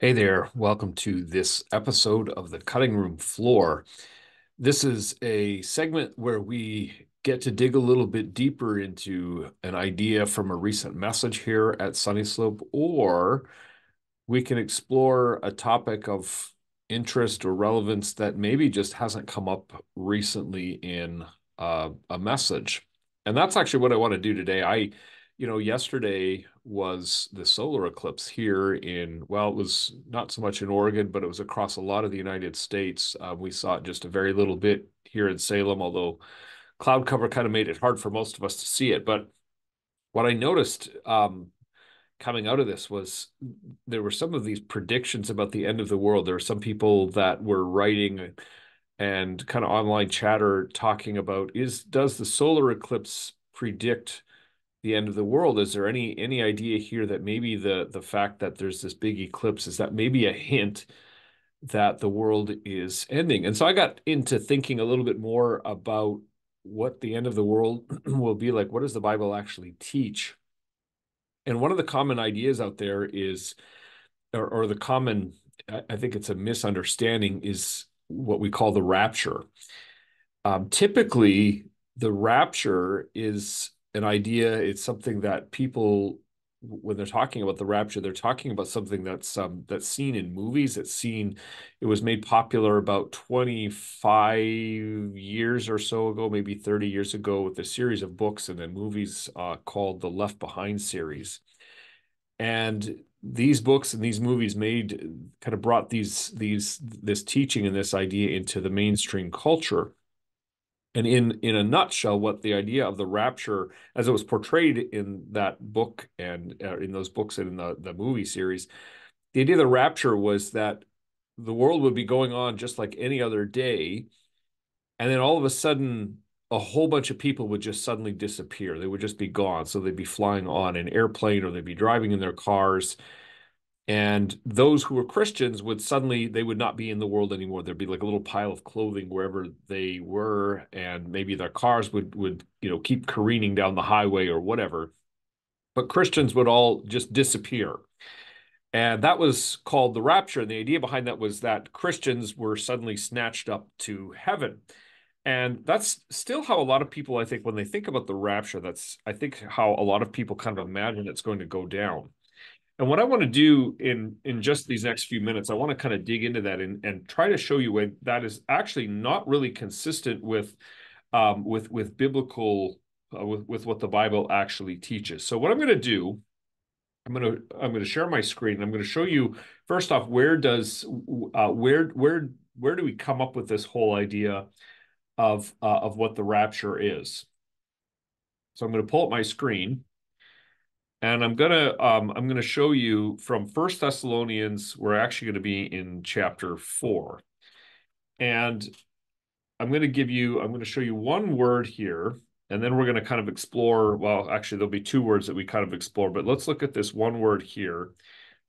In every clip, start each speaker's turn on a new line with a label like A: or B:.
A: Hey there, welcome to this episode of the Cutting Room Floor. This is a segment where we get to dig a little bit deeper into an idea from a recent message here at Sunnyslope, or we can explore a topic of interest or relevance that maybe just hasn't come up recently in uh, a message. And that's actually what I want to do today. I you know, yesterday was the solar eclipse here in, well, it was not so much in Oregon, but it was across a lot of the United States. Uh, we saw it just a very little bit here in Salem, although cloud cover kind of made it hard for most of us to see it. But what I noticed um, coming out of this was there were some of these predictions about the end of the world. There were some people that were writing and kind of online chatter talking about is does the solar eclipse predict the end of the world. Is there any any idea here that maybe the the fact that there's this big eclipse is that maybe a hint that the world is ending? And so I got into thinking a little bit more about what the end of the world will be like. What does the Bible actually teach? And one of the common ideas out there is, or, or the common, I think it's a misunderstanding, is what we call the rapture. Um, typically, the rapture is an idea. It's something that people, when they're talking about the rapture, they're talking about something that's um, that's seen in movies. It's seen. It was made popular about 25 years or so ago, maybe 30 years ago, with a series of books and then movies uh, called the Left Behind series. And these books and these movies made kind of brought these these this teaching and this idea into the mainstream culture and in in a nutshell what the idea of the rapture as it was portrayed in that book and uh, in those books and in the, the movie series the idea of the rapture was that the world would be going on just like any other day and then all of a sudden a whole bunch of people would just suddenly disappear. They would just be gone. So they'd be flying on an airplane or they'd be driving in their cars and those who were christians would suddenly they would not be in the world anymore. There'd be like a little pile of clothing wherever they were and maybe their cars would would you know keep careening down the highway or whatever. But christians would all just disappear. And that was called the rapture. And the idea behind that was that christians were suddenly snatched up to heaven. And that's still how a lot of people i think when they think about the rapture that's i think how a lot of people kind of imagine it's going to go down and what I want to do in in just these next few minutes, I want to kind of dig into that and, and try to show you when that is actually not really consistent with um, with with biblical uh, with with what the Bible actually teaches. So what I'm going to do, I'm going to I'm going to share my screen. I'm going to show you first off where does uh, where where where do we come up with this whole idea of uh, of what the rapture is. So I'm going to pull up my screen and I'm gonna um, I'm gonna show you from First Thessalonians. We're actually going to be in chapter four, and I'm going to give you I'm going to show you one word here, and then we're going to kind of explore. Well, actually, there'll be two words that we kind of explore, but let's look at this one word here.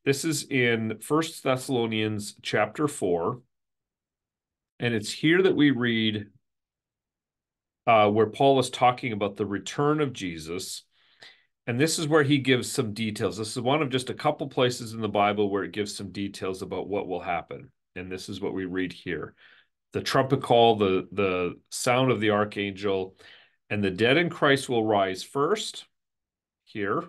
A: This is in First Thessalonians chapter four, and it's here that we read uh, where Paul is talking about the return of Jesus and this is where he gives some details. This is one of just a couple places in the Bible where it gives some details about what will happen. And this is what we read here. The trumpet call, the the sound of the archangel, and the dead in Christ will rise first here,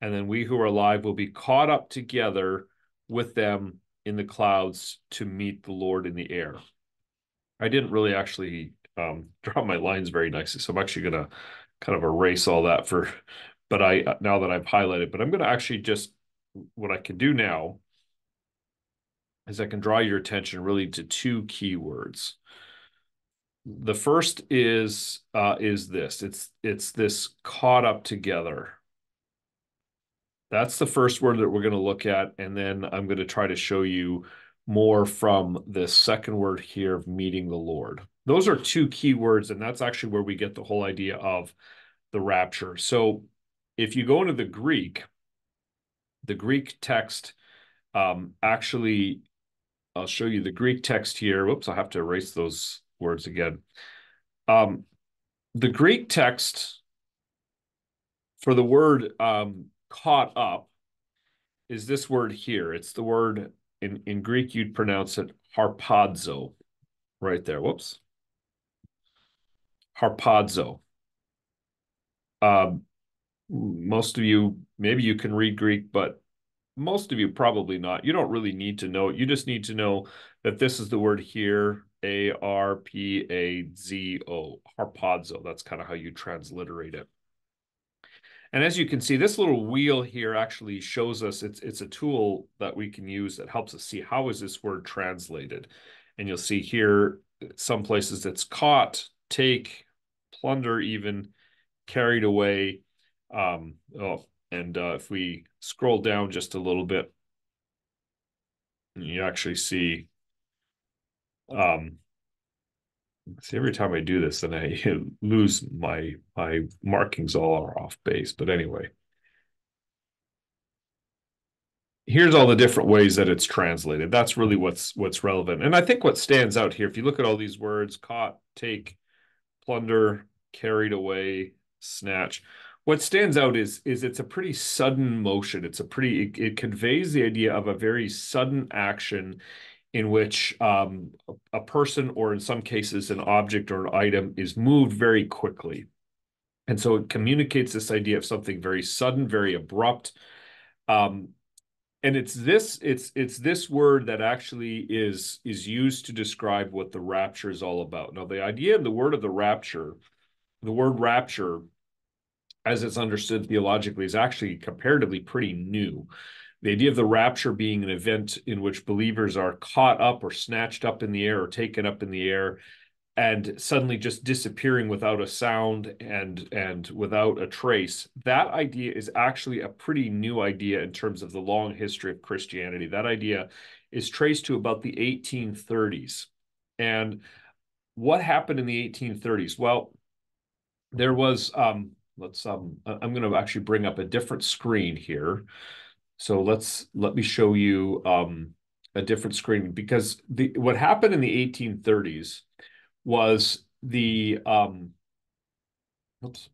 A: and then we who are alive will be caught up together with them in the clouds to meet the Lord in the air. I didn't really actually um, draw my lines very nicely, so I'm actually going to kind of erase all that for, but I, now that I've highlighted, but I'm going to actually just, what I can do now is I can draw your attention really to two keywords. The first is, uh, is this, it's, it's this caught up together. That's the first word that we're going to look at. And then I'm going to try to show you more from the second word here of meeting the Lord. Those are two key words, and that's actually where we get the whole idea of the rapture. So if you go into the Greek, the Greek text um, actually, I'll show you the Greek text here. Whoops, I have to erase those words again. Um, the Greek text for the word um, caught up is this word here. It's the word in, in Greek, you'd pronounce it harpazo, right there. Whoops. Harpazo. Um, most of you, maybe you can read Greek, but most of you probably not. You don't really need to know it. You just need to know that this is the word here, A R P A Z O, harpazo. That's kind of how you transliterate it. And as you can see, this little wheel here actually shows us it's it's a tool that we can use that helps us see how is this word translated. And you'll see here some places it's caught, take, plunder, even carried away. Um, oh, and uh, if we scroll down just a little bit, you actually see um, see every time I do this, then I lose my my markings all are off base. But anyway, here's all the different ways that it's translated. That's really what's what's relevant. And I think what stands out here, if you look at all these words, caught, take, plunder, carried away, snatch. What stands out is is it's a pretty sudden motion. It's a pretty it, it conveys the idea of a very sudden action in which um, a person or in some cases an object or an item is moved very quickly. And so it communicates this idea of something very sudden, very abrupt. Um, and it's this it's it's this word that actually is is used to describe what the rapture is all about. Now the idea and the word of the rapture, the word rapture as it's understood theologically is actually comparatively pretty new the idea of the rapture being an event in which believers are caught up or snatched up in the air or taken up in the air and suddenly just disappearing without a sound and and without a trace that idea is actually a pretty new idea in terms of the long history of christianity. That idea is traced to about the 1830s and what happened in the 1830s well there was um let's um i'm going to actually bring up a different screen here so let's let me show you um, a different screen because the what happened in the 1830s was the um, oops,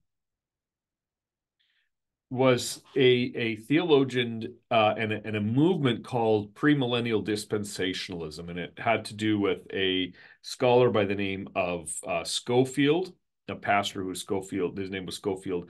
A: was a a theologian uh, and, a, and a movement called premillennial dispensationalism, and it had to do with a scholar by the name of uh, Scofield, a pastor who was Scofield. His name was Scofield,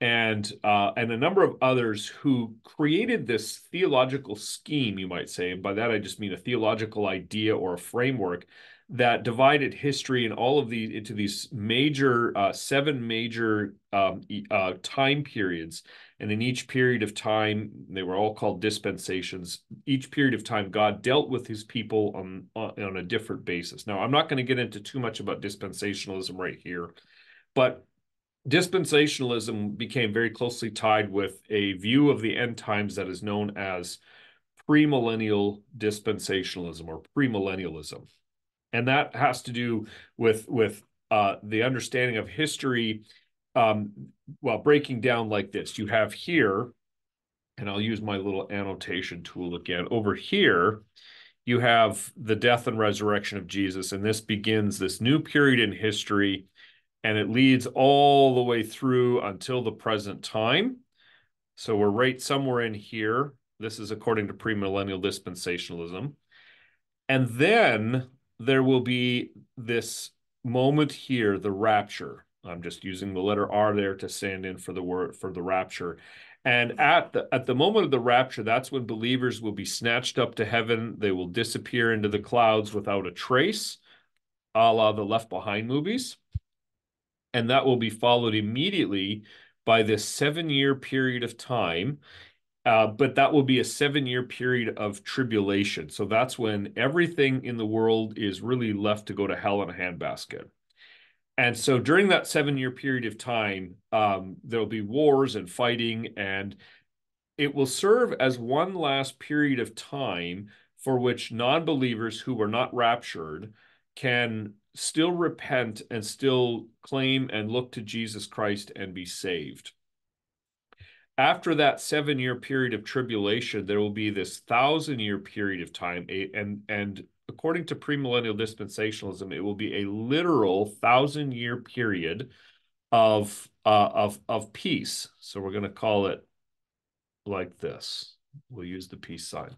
A: and uh, and a number of others who created this theological scheme, you might say, and by that I just mean a theological idea or a framework that divided history and all of these into these major uh, seven major um, uh, time periods, and in each period of time, they were all called dispensations. Each period of time, God dealt with His people on on, on a different basis. Now, I'm not going to get into too much about dispensationalism right here, but dispensationalism became very closely tied with a view of the end times that is known as premillennial dispensationalism or premillennialism. And that has to do with, with uh, the understanding of history, um, well, breaking down like this. You have here, and I'll use my little annotation tool again. Over here, you have the death and resurrection of Jesus, and this begins this new period in history and it leads all the way through until the present time. So we're right somewhere in here. This is according to premillennial dispensationalism. And then there will be this moment here, the rapture. I'm just using the letter R there to stand in for the word for the rapture. And at the at the moment of the rapture, that's when believers will be snatched up to heaven. They will disappear into the clouds without a trace, a la the Left Behind movies and that will be followed immediately by this seven year period of time. Uh, but that will be a seven year period of tribulation. So that's when everything in the world is really left to go to hell in a handbasket. And so during that seven year period of time, um, there'll be wars and fighting, and it will serve as one last period of time for which non believers who were not raptured can still repent and still claim and look to Jesus Christ and be saved. After that seven year period of tribulation, there will be this thousand year period of time. And, and according to premillennial dispensationalism, it will be a literal thousand year period of, uh, of, of peace. So we're going to call it like this. we'll use the peace sign.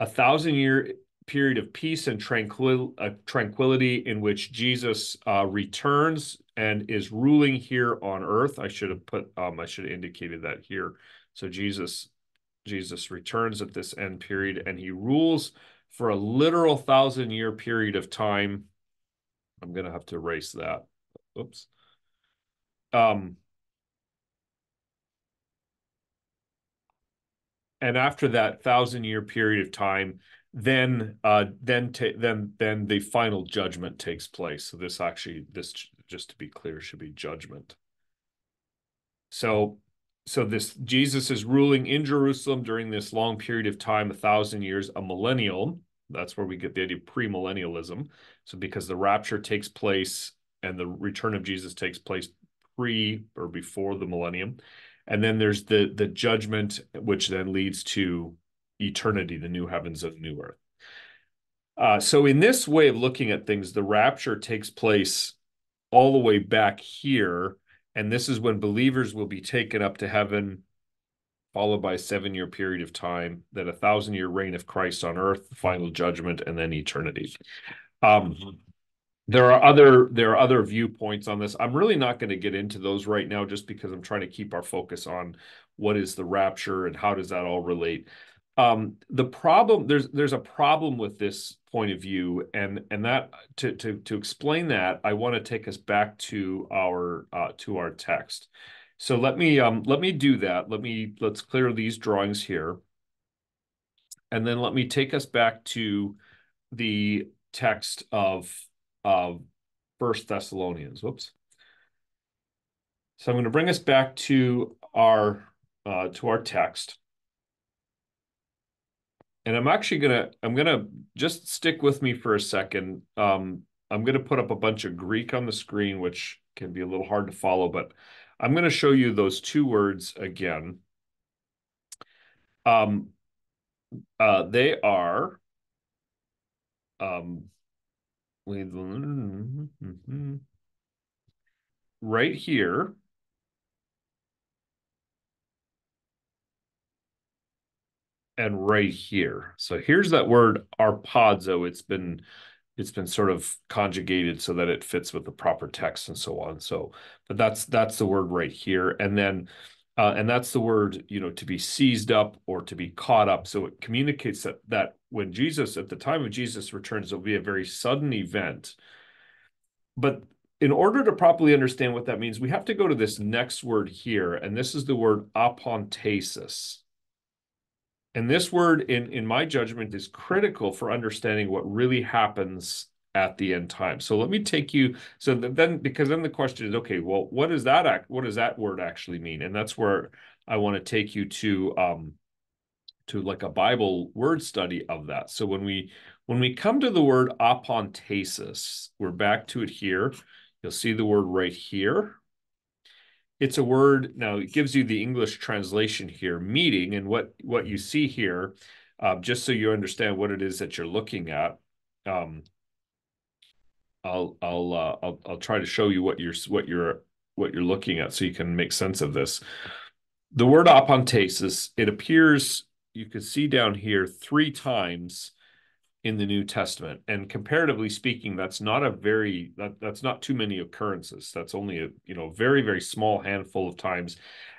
A: A thousand year period of peace and tranquil uh, tranquility in which Jesus uh, returns and is ruling here on earth. I should have put um, I should have indicated that here. So Jesus Jesus returns at this end period and he rules for a literal thousand year period of time. I'm gonna have to erase that. Oops. Um, and after that thousand year period of time, then uh, then then then the final judgment takes place. So this actually this just to be clear should be judgment. So so this Jesus is ruling in Jerusalem during this long period of time, a thousand years, a millennial. That's where we get the idea of premillennialism. So because the rapture takes place and the return of Jesus takes place pre or before the millennium. And then there's the the judgment, which then leads to eternity, the new heavens and the new earth. Uh, so in this way of looking at things, the rapture takes place all the way back here, and this is when believers will be taken up to heaven, followed by a seven-year period of time, then a thousand-year reign of Christ on earth, final judgment, and then eternity. Um, there are other there are other viewpoints on this. I'm really not going to get into those right now, just because I'm trying to keep our focus on what is the rapture and how does that all relate. Um, the problem there's there's a problem with this point of view, and and that to to to explain that, I want to take us back to our uh, to our text. So let me um let me do that. Let me let's clear these drawings here, and then let me take us back to the text of of First Thessalonians. Whoops. So I'm going to bring us back to our uh, to our text. And I'm actually gonna I'm gonna just stick with me for a second. Um, I'm gonna put up a bunch of Greek on the screen, which can be a little hard to follow, but I'm gonna show you those two words again. Um, uh, they are um, right here. And right here. So here's that word arpazo. It's been it's been sort of conjugated so that it fits with the proper text and so on. So, but that's that's the word right here. And then uh, and that's the word, you know, to be seized up or to be caught up. So it communicates that that when Jesus, at the time of Jesus returns, it'll be a very sudden event. But in order to properly understand what that means, we have to go to this next word here, and this is the word apantesis. And this word, in, in my judgment, is critical for understanding what really happens at the end time. So let me take you. So then, because then the question is, okay, well, what does that act? What does that word actually mean? And that's where I want to take you to um, to like a Bible word study of that. So when we when we come to the word apantesis, we're back to it here. You'll see the word right here. It's a word now. It gives you the English translation here, meeting, and what what you see here, uh, just so you understand what it is that you're looking at. Um, I'll I'll uh, I'll I'll try to show you what you're what you're what you're looking at so you can make sense of this. The word apantesis, it appears you can see down here three times in the New Testament. And comparatively speaking, that's not a very that, that's not too many occurrences. That's only a you know very very small handful of times.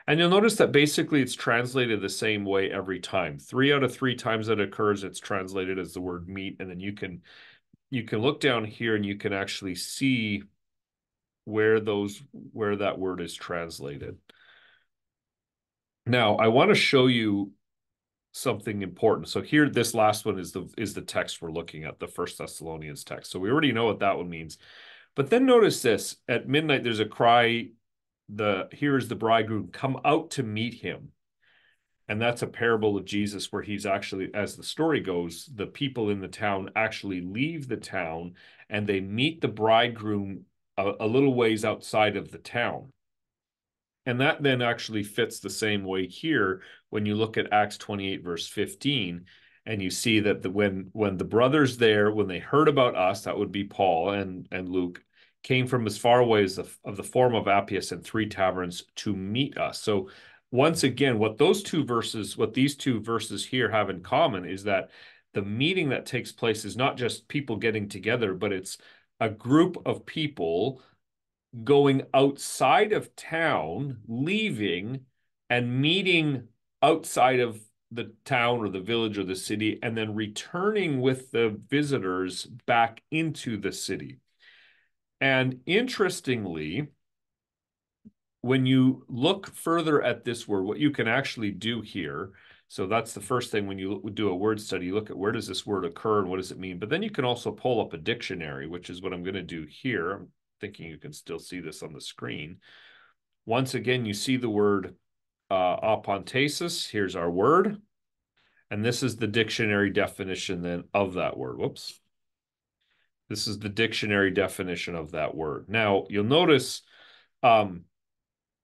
A: And you'll notice that basically it's translated the same way every time. Three out of three times that occurs, it's translated as the word meet, and then you can you can look down here and you can actually see where those where that word is translated. Now, I want to show you something important. So here, this last one is the is the text we're looking at, the First Thessalonians text. So we already know what that one means. But then notice this: at midnight, there's a cry. The here is the bridegroom, come out to meet him. And that's a parable of Jesus where he's actually, as the story goes, the people in the town actually leave the town and they meet the bridegroom a, a little ways outside of the town. And that then actually fits the same way here when you look at Acts 28, verse 15, and you see that the, when when the brothers there, when they heard about us, that would be Paul and, and Luke, came from as far away as the, of the Forum of Appius and three taverns to meet us. So once again, what those two verses, what these two verses here have in common is that the meeting that takes place is not just people getting together, but it's a group of people going outside of town, leaving and meeting outside of the town or the village or the city, and then returning with the visitors back into the city. And interestingly, when you look further at this word, what you can actually do here, so that's the first thing when you do a word study, you look at where does this word occur and what does it mean? But then you can also pull up a dictionary, which is what I'm going to do here. I'm thinking you can still see this on the screen. Once again, you see the word uh, apantesis. Here's our word. And this is the dictionary definition then of that word. Whoops. This is the dictionary definition of that word. Now, you'll notice um,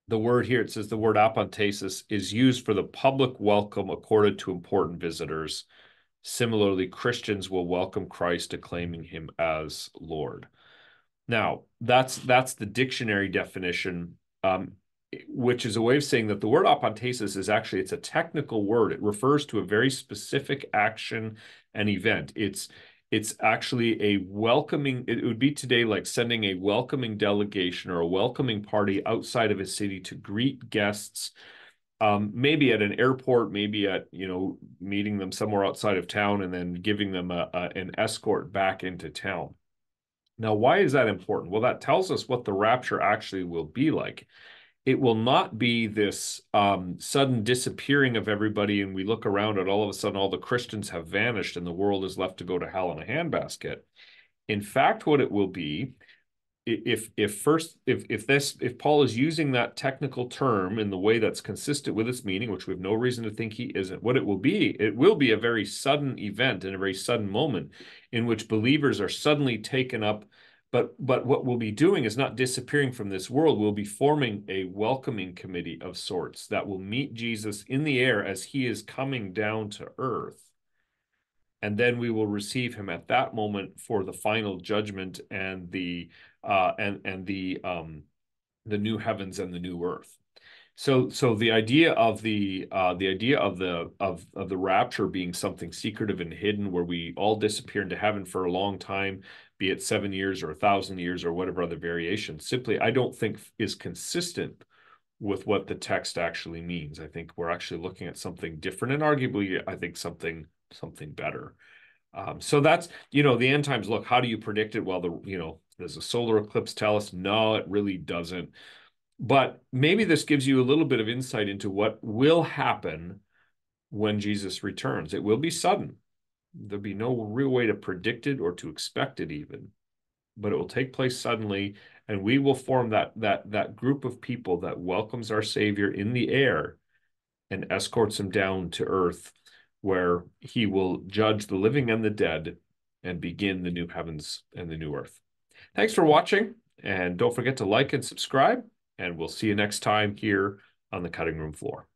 A: the word here, it says the word apantesis is used for the public welcome accorded to important visitors. Similarly, Christians will welcome Christ, acclaiming him as Lord. Now, that's that's the dictionary definition, um, which is a way of saying that the word apantesis is actually it's a technical word. It refers to a very specific action and event. It's it's actually a welcoming it would be today like sending a welcoming delegation or a welcoming party outside of a city to greet guests um, maybe at an airport maybe at you know meeting them somewhere outside of town and then giving them a, a, an escort back into town now why is that important? Well that tells us what the rapture actually will be like. It will not be this um, sudden disappearing of everybody and we look around and all of a sudden all the christians have vanished and the world is left to go to hell in a handbasket. In fact what it will be if if first if if this if paul is using that technical term in the way that's consistent with its meaning which we have no reason to think he isn't what it will be it will be a very sudden event and a very sudden moment in which believers are suddenly taken up but but what we'll be doing is not disappearing from this world. We'll be forming a welcoming committee of sorts that will meet Jesus in the air as he is coming down to earth. And then we will receive him at that moment for the final judgment and the uh, and and the um, the new heavens and the new earth. So, so the idea of the uh, the idea of the of of the rapture being something secretive and hidden, where we all disappear into heaven for a long time, be it seven years or a thousand years or whatever other variation, simply I don't think is consistent with what the text actually means. I think we're actually looking at something different and arguably, I think something something better. Um, so that's you know the end times. Look, how do you predict it? Well, the you know does a solar eclipse tell us? No, it really doesn't. But maybe this gives you a little bit of insight into what will happen when Jesus returns. It will be sudden. There'll be no real way to predict it or to expect it even, but it will take place suddenly, and we will form that that that group of people that welcomes our Savior in the air and escorts him down to earth, where he will judge the living and the dead and begin the new heavens and the new earth. Thanks for watching, and don't forget to like and subscribe and we'll see you next time here on the cutting room floor.